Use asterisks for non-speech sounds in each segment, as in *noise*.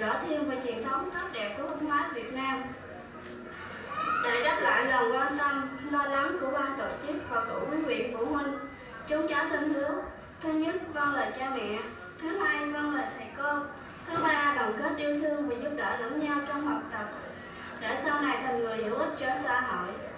rõ thêm về truyền thống tốt đẹp của văn hóa Việt Nam. Để đáp lại lòng quan tâm, lo lắng của ban tổ chức và của quý vị phụ huynh. Chúng cháu xin hứa, thứ nhất vâng lời cha mẹ, thứ hai vâng lời thầy cô thứ ba đồng kết yêu thương và giúp đỡ lẫn nhau trong học tập, để sau này thành người hữu ích cho xã hội.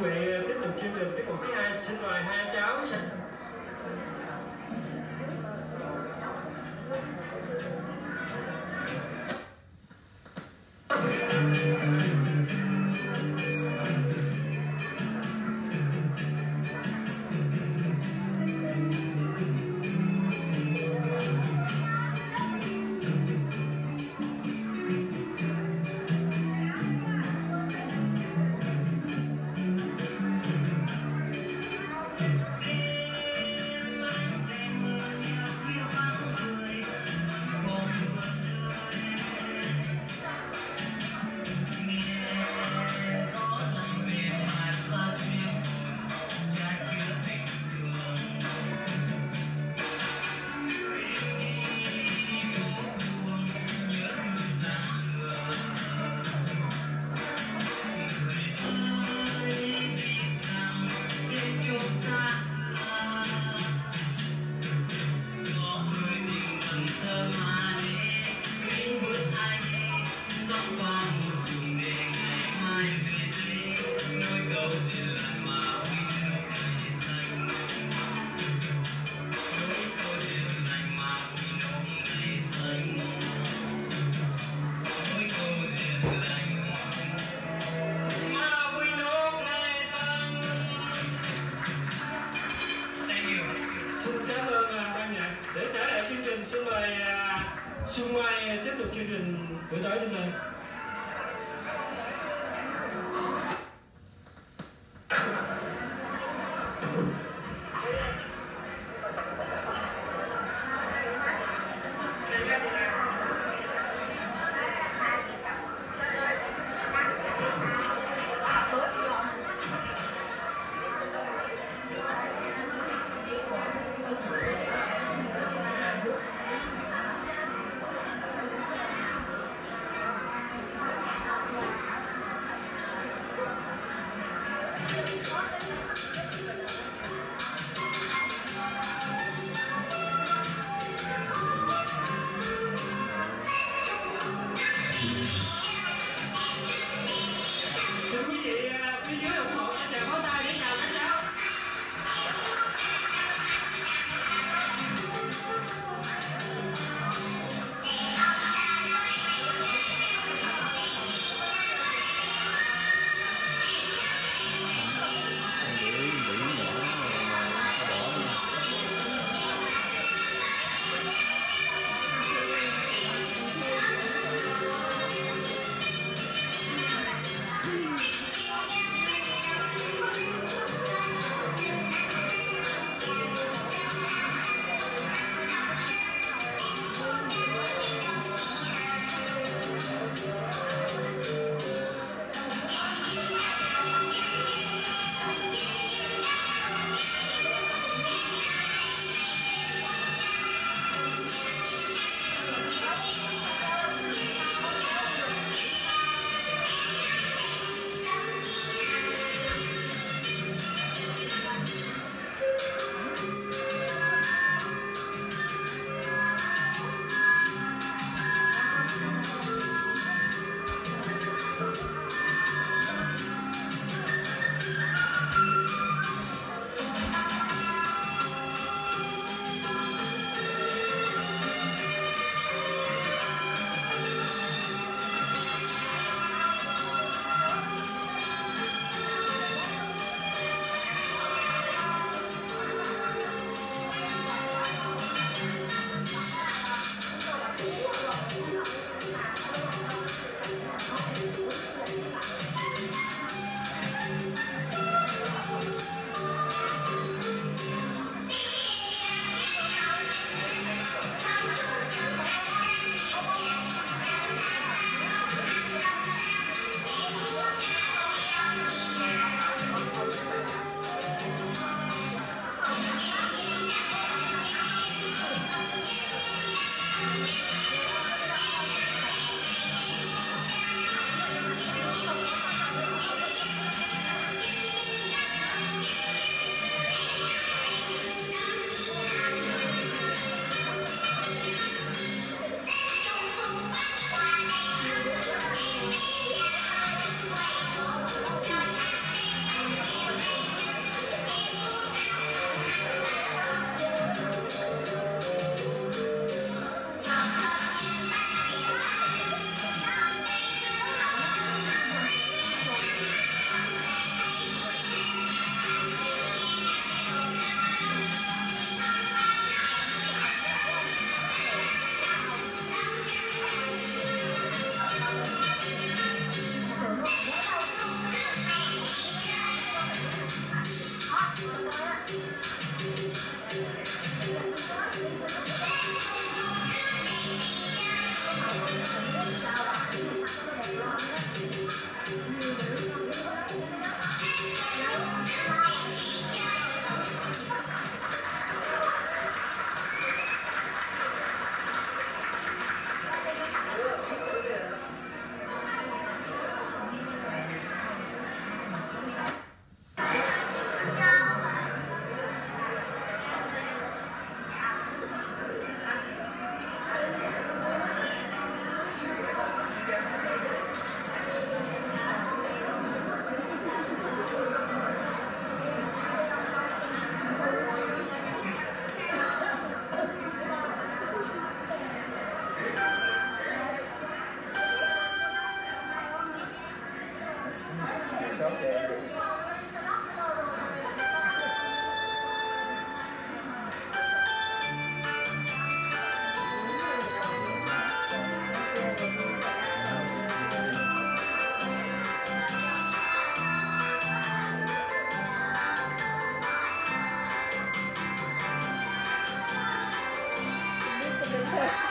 Chuẩn bị tiếp tục chương trình tiết mục thứ hai xin mời hai cháu Xin *laughs*